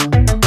Thank